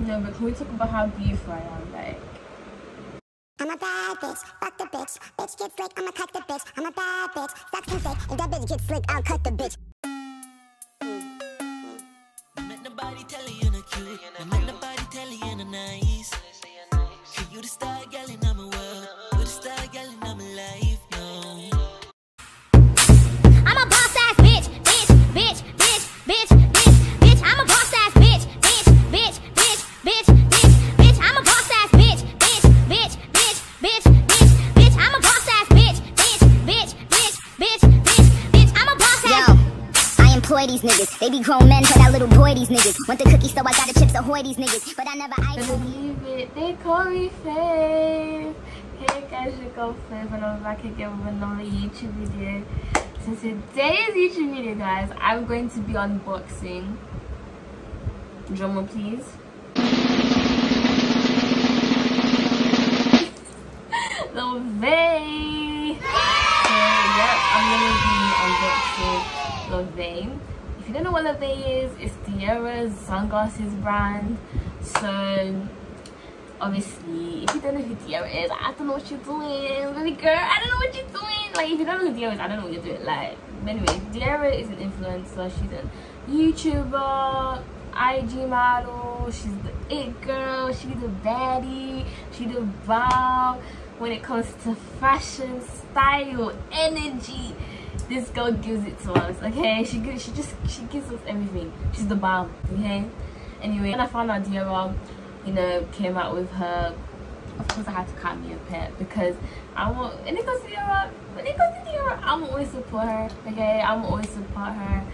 No, but can we talk about how beautiful I am? Like, I'm a bad bitch, fuck the bitch. Bitch gets slick, I'ma cut the bitch. I'm a bad bitch, suck some dick. If that bitch gets slick, I'll cut the bitch. Make nobody tell you you're cute. And nobody tell you you're nice. Hey, you the star, grown men, tell that little boy these niggas. Want the cookie, so I got the chips ahoy these niggas. But I never I believe it. They call me Faith. Hey guys, you go Faith and I'm back again with another YouTube video. So today's YouTube video, guys, I'm going to be unboxing. Drummer, please. the Vane. So yep, I'm gonna be unboxing the Vane. You don't know what Lorvae is, it's De'arra's sunglasses brand. So obviously, if you don't know who De'arra is, I don't know what you're doing, baby girl. I don't know what you're doing. Like if you don't know who De'arra is, I don't know what you're doing. Like anyway, De'arra is an influencer. She's a YouTuber. IG model, she's the it girl, she's the baddie, she the bomb when it comes to fashion, style, energy. This girl gives it to us, okay? She gives, she just she gives us everything. She's the bomb, okay? Anyway, when I found out De'arra, you know, came out with her, of course I had to cut me a pet because I want when it comes to De'arra, when it comes to De'arra, I'm always support her, okay? I'm always support her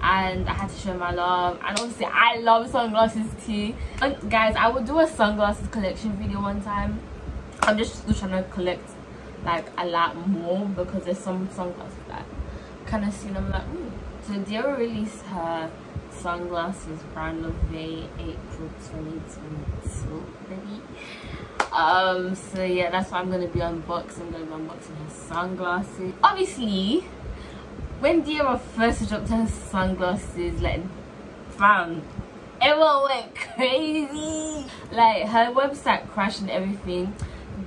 and I had to show my love and obviously I love sunglasses too and guys I will do a sunglasses collection video one time I'm just trying to collect like a lot more because there's some sunglasses kind of seen I'm like mm. so De'arra released her sunglasses brand of May April 2022 baby um so yeah that's why I'm gonna be unboxing I'm gonna be unboxing her sunglasses obviously when De'arra first dropped her sunglasses, like, fam, everyone went crazy. Like, her website crashed and everything.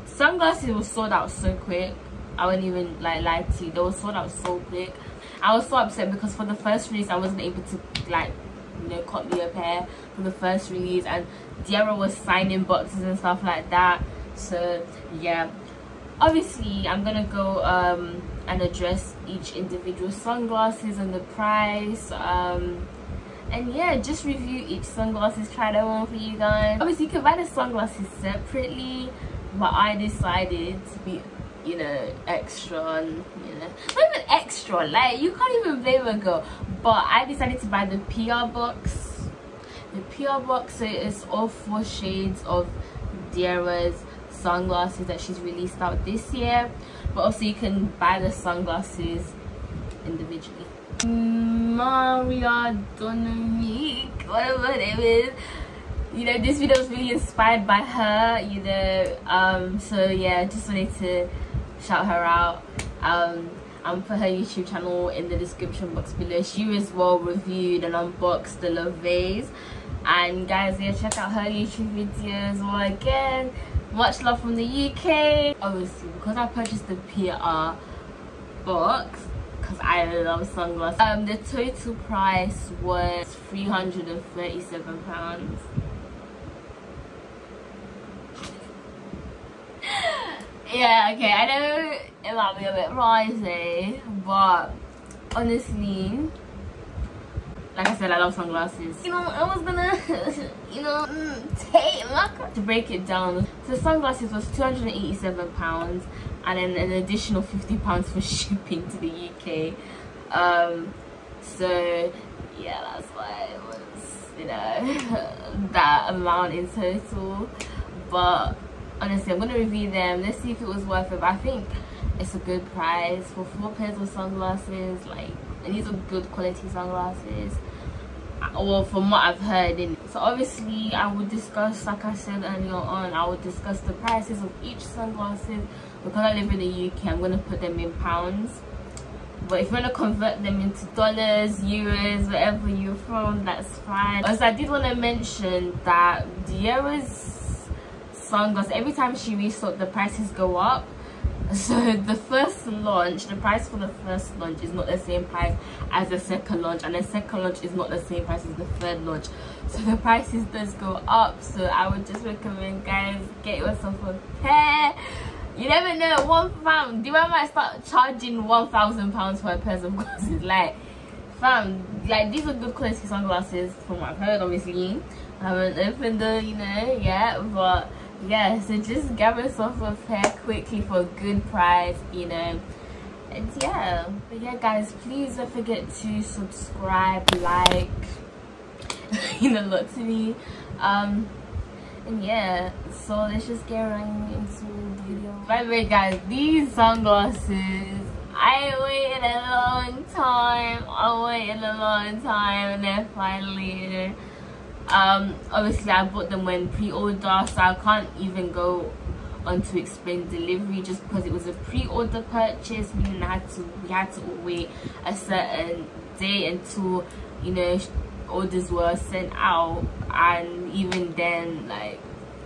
Sunglasses were sold out so quick. I wouldn't even, like, lie to you. They were sold out so quick. I was so upset because for the first release, I wasn't able to, like, you know, copy a pair for the first release. And De'arra was signing boxes and stuff like that. So, yeah. Obviously, I'm gonna go, um, and address each individual sunglasses and the price um, and yeah just review each sunglasses try that one for you guys obviously you can buy the sunglasses separately but i decided to be you know extra and not even extra like you can't even blame a girl. But i decided to buy the pr box. The pr box so it's all four shades of De'arra's sunglasses that she's released out this year. But also you can buy the sunglasses individually. Maria dominique whatever her name is. You know this video was really inspired by her you know um so yeah just wanted to shout her out um and put her youtube channel in the description box below. She as well reviewed and unboxed the Loewe's and guys yeah check out her youtube videos well again. Much love from the uk obviously because i purchased the pr box because i love sunglasses. Um the total price was 337 pounds yeah okay i know it might be a bit pricey but honestly like I said, I love sunglasses. You know, I was gonna, you know, mm, take my to break it down. So sunglasses was 287 pounds, and then an additional 50 pounds for shipping to the UK. Um, so yeah, that's why it was, you know, that amount in total. But honestly, I'm gonna review them. Let's see if it was worth it. But I think it's a good price for four pairs of sunglasses. Like and these are good quality sunglasses uh, well from what i've heard so obviously i would discuss like i said earlier on i would discuss the prices of each sunglasses because i live in the uk i'm going to put them in pounds but if you want to convert them into dollars euros wherever you're from that's fine also i did want to mention that De'arra's sunglasses every time she restock the prices go up. So the first launch the price for the first launch is not the same price as the second launch and the second launch is not the same price as the third launch. So the prices does go up. So i would just recommend guys get yourself a pair. You never know one fam do i might start charging 1000 pounds for a pair of glasses. Like fam like these are good quality sunglasses from my heard obviously. I haven't opened them you know yet but yeah so just grab yourself a pair quickly for a good price you know. And yeah but yeah guys please don't forget to subscribe like you know lot to me. Um and yeah so let's just get right into the video. By the way guys these sunglasses I waited a long time. I waited a long time and then finally um obviously i bought them when pre-order so i can't even go on to explain delivery just because it was a pre-order purchase. Meaning i had to we had to wait a certain day until you know orders were sent out. And even then like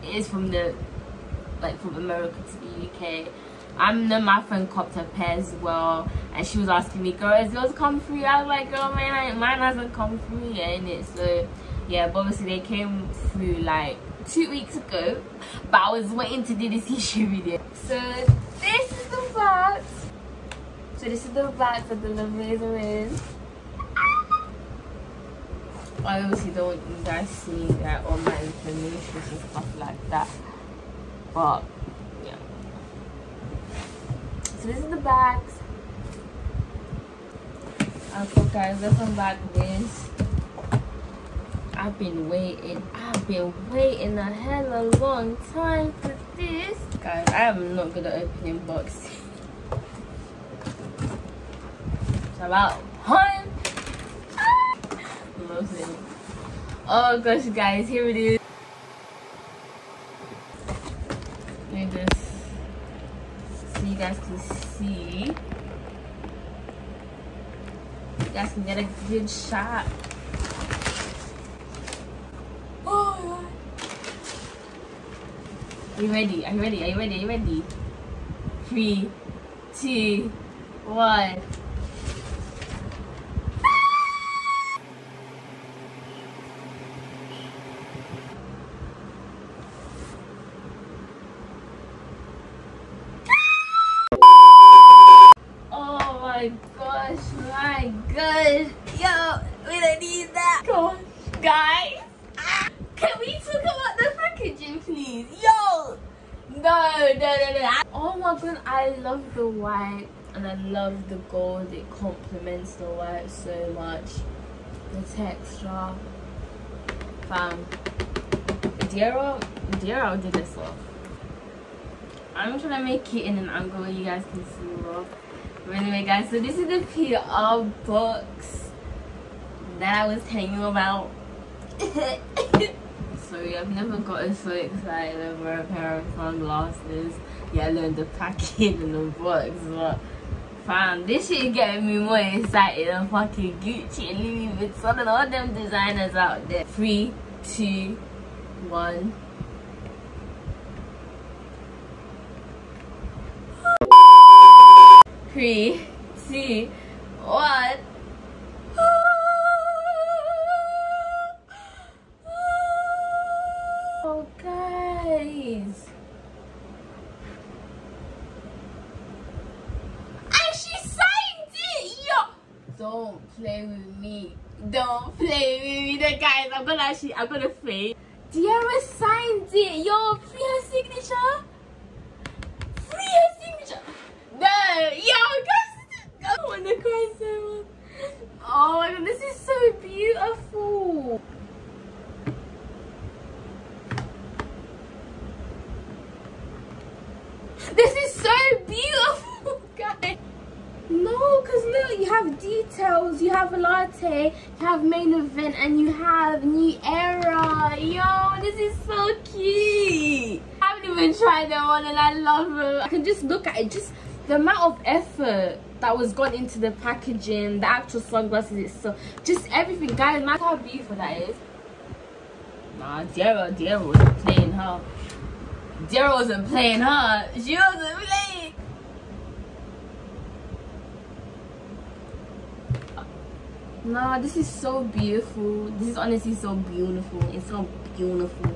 it is from the like from america to the uk I'm the my friend copped her pair as well and she was asking me girl is yours come free? I was like girl man mine hasn't come free yet it so yeah but obviously they came through like two weeks ago but i was waiting to do this issue video so this is the box so this is the box that the love are in i obviously don't want you guys see that all my information and stuff like that but yeah. So this is the box okay guys let's unbox this I've been waiting. I've been waiting a hell of a long time for this. Guys, I am not good at opening boxes. It's about time. Ah! oh gosh, guys, here it is. Let me just so you guys can see. You guys can get a good shot. Are you ready? Are you ready? Are you ready? Are you ready? Three, two, one. Oh my gosh, my gosh. Yo, we don't need that. Gosh, guys. Ah, can we talk about the packaging, please? Yo! No, no, no, no. Oh my god, I love the white and I love the gold. It complements the white so much. The texture. Fam. De'arra, De'arra did this off. I'm trying to make it in an angle where you guys can see more. But anyway, guys, so this is the PR box that I was telling you about. sorry, I've never gotten so excited over a pair of sunglasses, Yeah, I learned the packaging and the box, but fam, this shit getting me more excited than fucking Gucci and Louis Vuitton and all them designers out there. Three, two, one. Three, two, one. Don't play with me. Don't play with me, the guys. I'm gonna actually, I'm gonna fake. De'arra signed it, yo. Free her signature. Free her signature. No, yo, guys. I want to cry so much. Oh my god, this is so beautiful. This is so beautiful. No, because look, you have details, you have a latte, you have main event, and you have new era. Yo, this is so cute. I haven't even tried that one and I love it. I can just look at it, just the amount of effort that was gone into the packaging, the actual sunglasses itself, just everything, guys. Look how beautiful that is. Nah, De'arra, De'arra wasn't playing her. De'arra wasn't playing her. She wasn't playing. Nah, this is so beautiful. This is honestly so beautiful. It's so beautiful.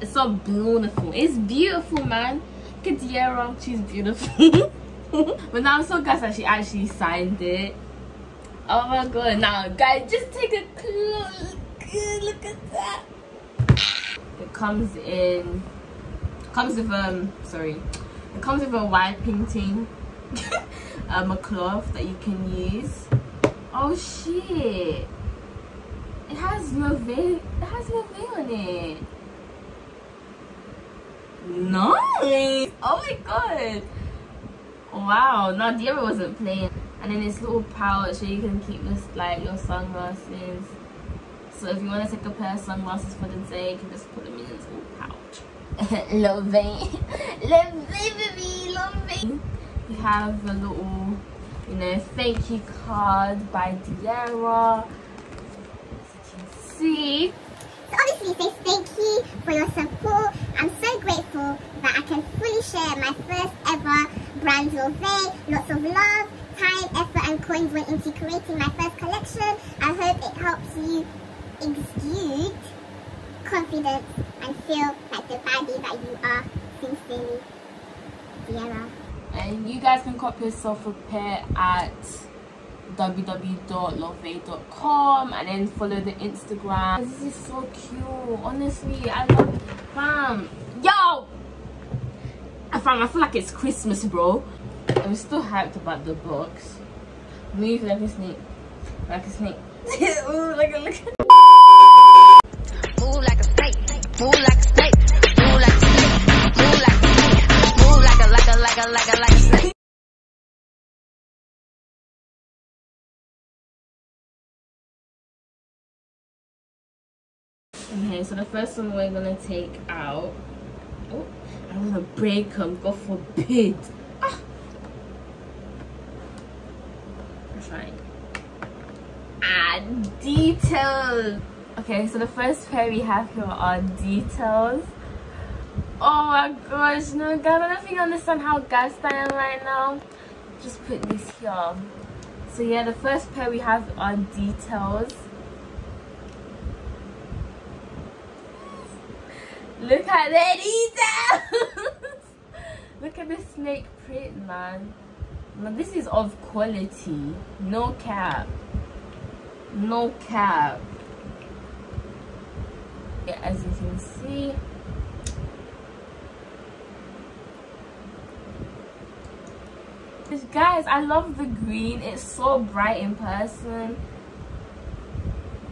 It's so beautiful. It's beautiful, man. Look. She's beautiful. but now I'm so glad that she actually signed it. Oh my god. Now, guys, just take a close look at that. It comes in comes with um sorry. It comes with a wiping thing. um a cloth that you can use. Oh shit. It has no it has no veil in it. Nice! Oh my god! Wow, now De'arra wasn't playing. And then this little pouch so you can keep this like your sunglasses. So if you want to take a pair of sunglasses for the day, you can just put them in this little pouch. Love it. Love baby, love We have a little, you know, thank you card by De'arra. As you can see. So obviously say thank you for your support. I'm so grateful that I can fully share my first ever brand Lorvae. Lots of love, time, effort and coins went into creating my first collection. I hope it helps you exude confidence and feel like the baddie that you are. Sincerely, De'arra. And you guys can copy yourself a pair at www.lorvae.com and then follow the Instagram. This is so cute. Honestly, I love it. Fam. Yo! Fam, I feel like it's Christmas, bro. I'm still hyped about the box. Move like a snake. Like a snake. Ooh, like a look. Move like a snake. Move like a snake. Like a like snake. Okay, so the first one we're gonna take out. Oh, I wanna break them. God forbid. Ah. Trying. Ah, details. Okay, so the first pair we have here are details. Oh my gosh, no, I don't think you understand how gassed I am right now. Just put this here. So yeah, the first pair we have are details. Look at the details! Look at the snake print, man. Now this is of quality. No cap. No cap. Yeah, as you can see. Guys, I love the green. It's so bright in person.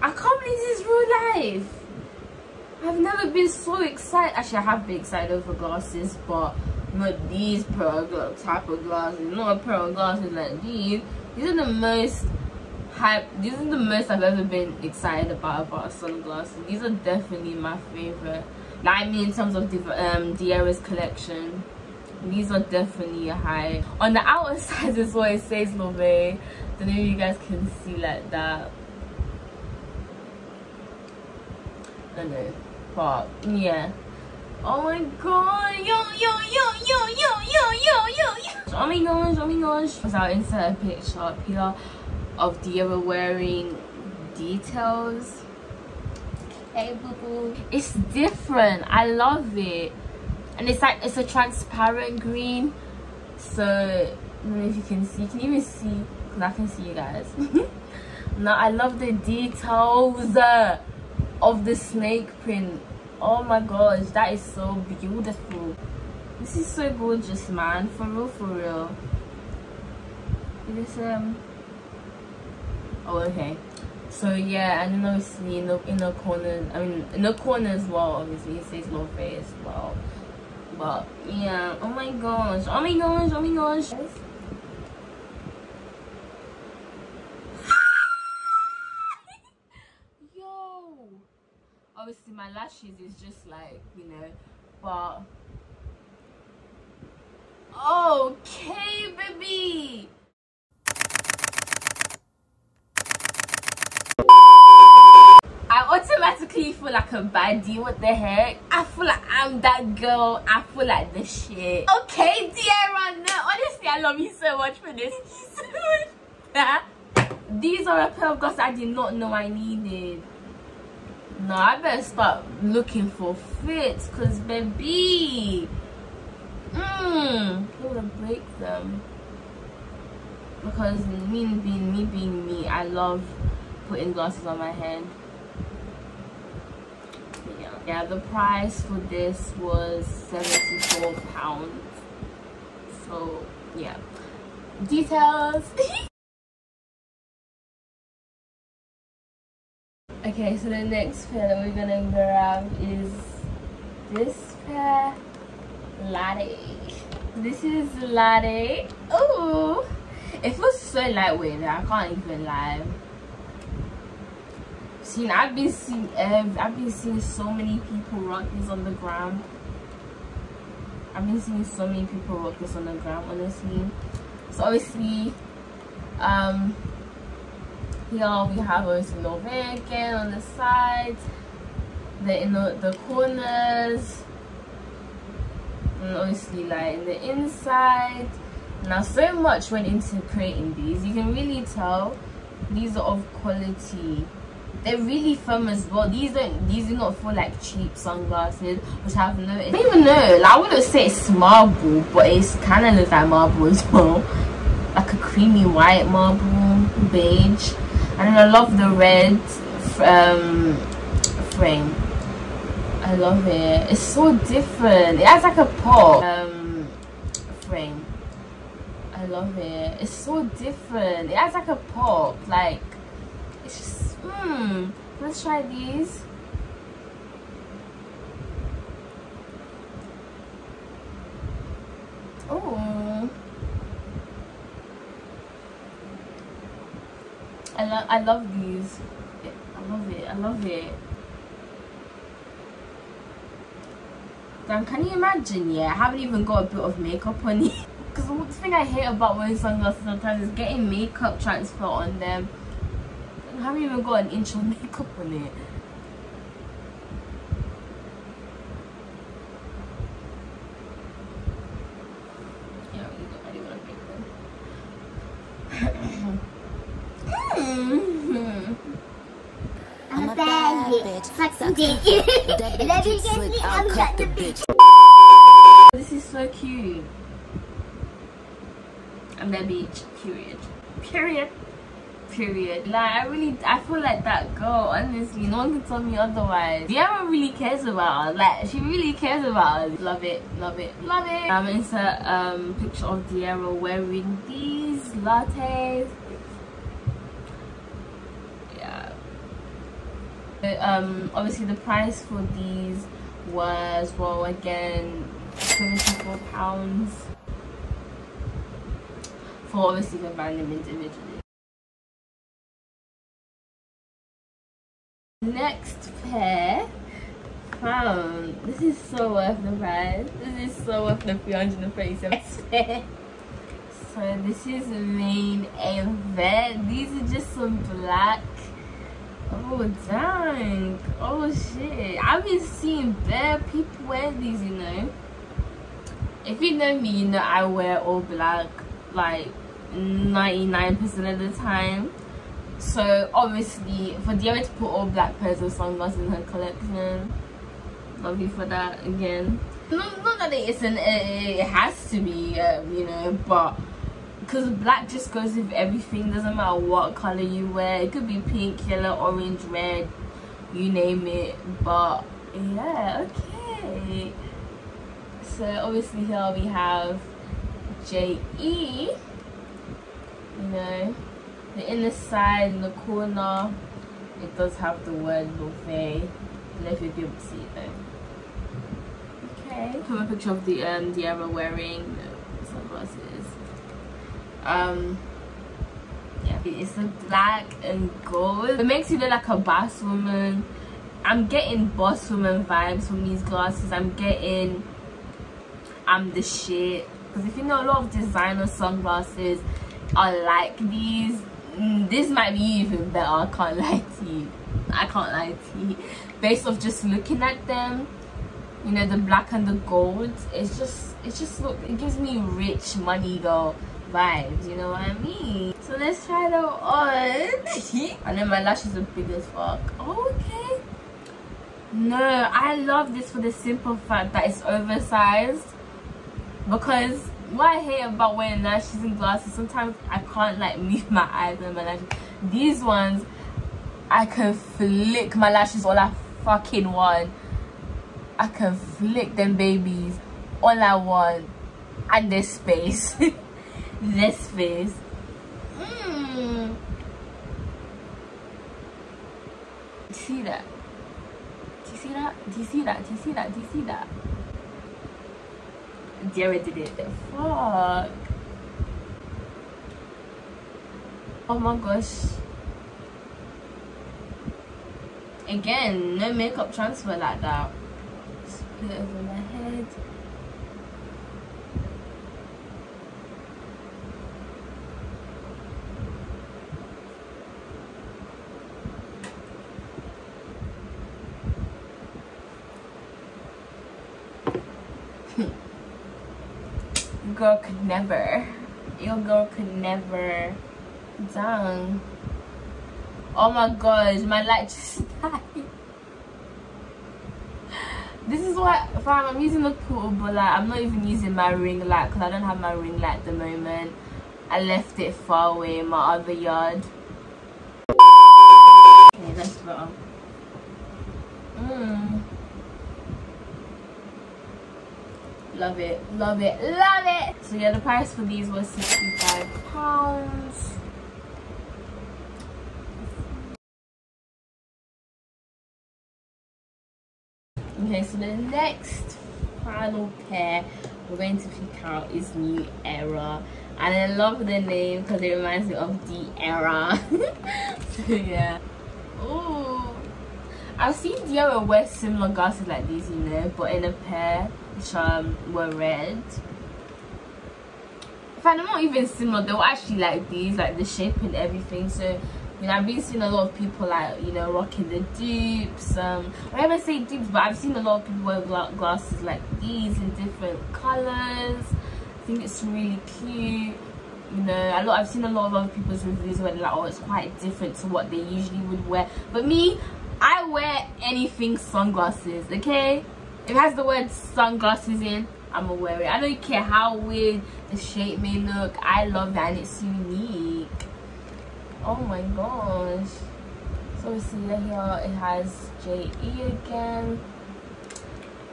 I can't believe this is real life. I've never been so excited. Actually, I have been excited over glasses, but not these of type of glasses. Not a of glasses like these. These are the most hype. These are the most I've ever been excited about about sunglasses. These are definitely my favorite. Like I mean, in terms of the um De'arra's collection, these are definitely high. On the outer side is what it says Lorvae. Don't know if you guys can see like that. I don't know but yeah. Oh my god. Yo yo yo yo yo yo yo yo yo. Oh my gosh oh my gosh. So i'll insert a picture up here of De'arra wearing details. Hey boo boo it's different. I love it and it's like it's a transparent green. So I don't know if you can see. Can you even see? Because i can see you guys. Now i love the details of the snake print. Oh my gosh that is so beautiful. This is so gorgeous man. For real for real. It is um oh okay. So yeah and then obviously in the in the corner i mean in the corner as well obviously it says face as well but yeah. Oh my gosh. Oh my gosh. Oh my gosh. Yo, obviously my lashes is just like you know but. Okay, baby. I automatically feel like a baddie. What the heck? I feel like I'm that girl. I feel like the shit. Okay, De'arra, no. Honestly, I love you so much for this. So much. These are a pair of glasses I did not know I needed. No, I better start looking for fits, cause baby, mmm, I wanna break them. Because me being me being me, I love putting glasses on my head. Yeah. The price for this was seventy-four pounds. So yeah, details. Okay, so the next pair that we're gonna grab is this pair, Latte. This is Latte. oh it feels so lightweight I can't even lie. See, I've been seeing, I've been seeing so many people rock this on the ground. I've been seeing so many people rock this on the ground, honestly. So obviously, um, here we have obviously again on the sides, the in the, the corners, and obviously like the inside. Now so much went into creating these. You can really tell these are of quality. They're really firm as well. These don't these do not feel like cheap sunglasses, which I've noticed. I don't even know. Like, I wouldn't say it's marble, but it's kind of looks like marble as well. Like a creamy white marble, beige and I love the red um, frame I love it it's so different it has like a pop um, frame I love it it's so different it has like a pop like hmm let's try these oh I love I love these. I love it. I love it. Damn, can you imagine? Yeah, I haven't even got a bit of makeup on it. Because the thing I hate about wearing sunglasses sometimes is getting makeup transfer on them. I haven't even got an inch of makeup on it. Yeah, I don't want to make. I'm a bad bitch. Fuck some dick. Let me get me. I'm not the bitch. This is so cute. I'm that beach. Period. Period. Period. Like I really, I feel like that girl. Honestly, no one can tell me otherwise. De'arra really cares about us. Like she really cares about us. Love it. Love it. Love it. I'm um, insert um picture of De'arra wearing these lattes. Yeah. Um. Obviously, the price for these was well again 74 pounds for obviously the random individually. Next pair found. This is so worth the price. This is so worth the 337 pair. So this is main event. These are just some black. Oh dang. Oh shit. I've been seeing bare people wear these, you know. If you know me, you know I wear all black like 99% of the time so obviously for De'arra to put all black pairs of sunglasses in her collection. Love you for that again. Not, not that it isn't it, it has to be um, you know but because black just goes with everything doesn't matter what color you wear. It could be pink yellow orange red you name it. But yeah okay. So obviously here we have J.E. You know, the inner side, in the corner, it does have the word buffet. I don't know if you'll be able to see it though. Okay, come a picture of the um De'arra wearing the sunglasses. Um yeah, it's a black and gold. It makes you look like a boss woman. I'm getting boss woman vibes from these glasses. I'm getting I'm the shit because if you know a lot of designer sunglasses are like these this might be even better i can't lie to you. I can't lie to you. Based off just looking at them you know the black and the gold it's just it just look it gives me rich money girl vibes you know what i mean? So let's try them on. And then my lashes are big as fuck. Oh, okay. No i love this for the simple fact that it's oversized because what i hate about wearing lashes and glasses sometimes i can't like move my eyes and my lashes. These ones i can flick my lashes all i fucking want. I can flick them babies all i want. And this space this space mm. see that? Do you see that? Do you see that? Do you see that? Do you see that Jared did it. Fuck. Oh my gosh. Again, no makeup transfer like that. Just put it over my head. Girl could never. Your girl could never. Dang. Oh my gosh, my light just died. This is what fam, I'm using the pool, but like, I'm not even using my ring light because I don't have my ring light at the moment. I left it far away in my other yard. Okay, that's better. Mmm. Love it. Love it. Love it. So yeah the price for these was 65 pounds. Okay so the next final pair we're going to pick out is new era. And i love the name because it reminds me of the era. So yeah. Oh i've seen dior wear similar glasses like these you know but in a pair which um, were red. If I'm not even similar they were actually like these like the shape and everything. So I mean I've been seeing a lot of people like you know rocking the dupes um I never say dupes but I've seen a lot of people wear glasses like these in different colors I think it's really cute you know. A lot I've seen a lot of other people's reviews where they're like oh it's quite different to what they usually would wear. But me I wear anything sunglasses okay? If it has the word sunglasses in i'm gonna wear it. I don't care how weird the shape may look. I love that it's unique. Oh my gosh. So we see that here it has je again.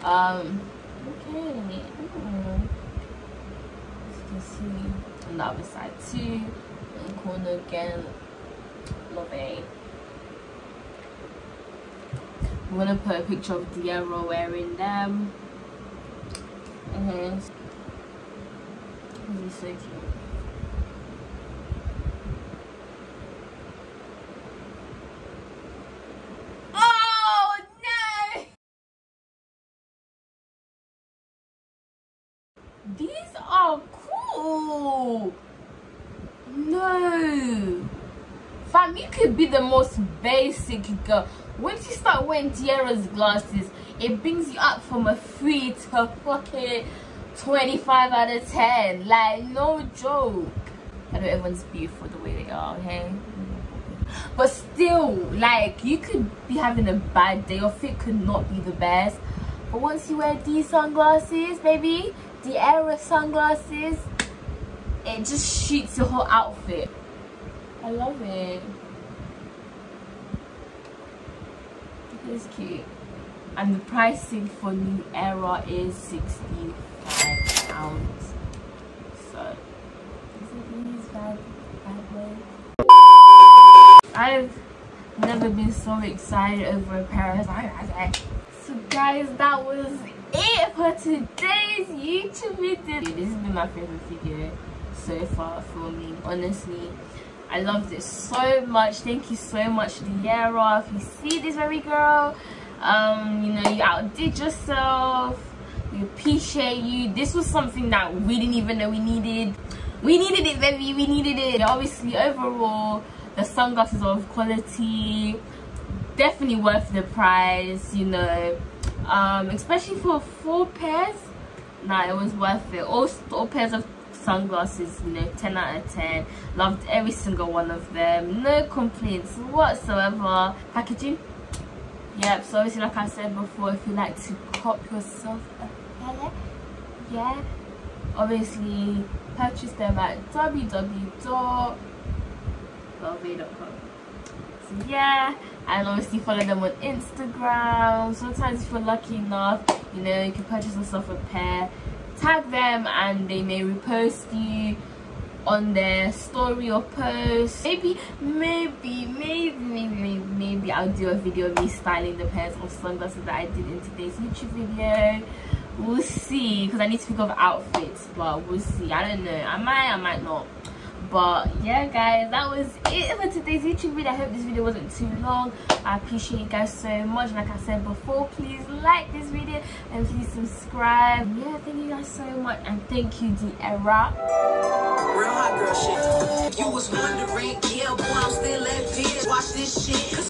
Um okay. Mm. you can see on the other side too. Corner again. Love it I'm gonna put a picture of De'arra wearing them. Mm -hmm. This is so cute. Oh no! These are cool. No. Fam, you could be the most basic girl once you start wearing De'arra's glasses, it brings you up from a 3 to a fucking 25 out of 10. Like, no joke. I know everyone's beautiful the way they are, okay? But still, like, you could be having a bad day. Your fit could not be the best. But once you wear these sunglasses, baby, De'arra sunglasses, it just shoots your whole outfit. I love it. It's cute. And the pricing for New Era is 65 pounds. So, is it these bad, bad ways. I've never been so excited over a pair of. So guys, that was it for today's YouTube video. This has been my favorite video so far for me, honestly. I loved it so much. Thank you so much, De'arra. If you see this very girl, um, you know, you outdid yourself. We appreciate you. This was something that we didn't even know we needed. We needed it, baby. We needed it. Obviously, overall, the sunglasses are of quality. Definitely worth the price, you know. Um, especially for four pairs. Nah, it was worth it. All, all pairs of sunglasses, you know, 10 out of 10. Loved every single one of them. No complaints whatsoever. Packaging. Yep, so obviously like I said before, if you like to cop yourself a pair, yeah, obviously purchase them at www.lorvae.com. So yeah, and obviously follow them on Instagram. Sometimes if you're lucky enough, you know, you can purchase yourself a pair tag them and they may repost you on their story or post. Maybe maybe maybe maybe maybe i'll do a video of me styling the pairs of sunglasses that i did in today's youtube video. We'll see because i need to think of outfits but we'll see. I don't know. I might i might not but yeah guys that was it for today's youtube video. I hope this video wasn't too long. I appreciate you guys so much. Like i said before please like this video and please subscribe. Yeah thank you guys so much. And thank you the era Real hot girl shit. You was wondering, yeah, boy, I'm still at this. Watch this shit.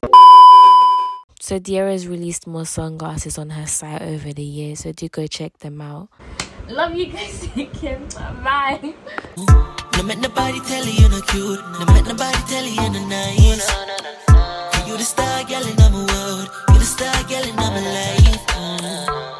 So De'arra's released more sunglasses on her site over the years, so do go check them out. love you guys take care bye no make nobody tell you you're not cute. No make nobody tell you you're not nice. You the star, girl, in my world. You the star, girl, in my life.